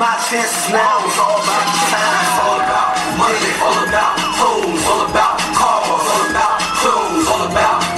my chances now. It's all about time. It's all about money. All about hoes. All about cars. All about clothes. All about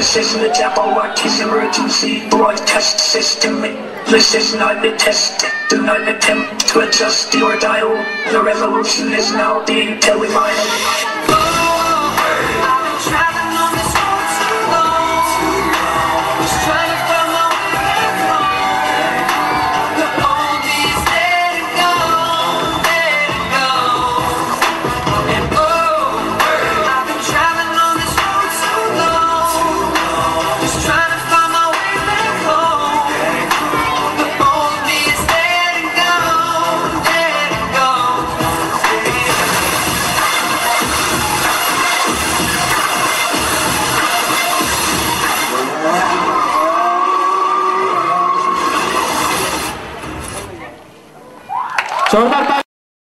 This is the devil work's emergency broadcast system. This is not a test. Do not attempt to adjust your dial. The revolution is now being televised. Sorda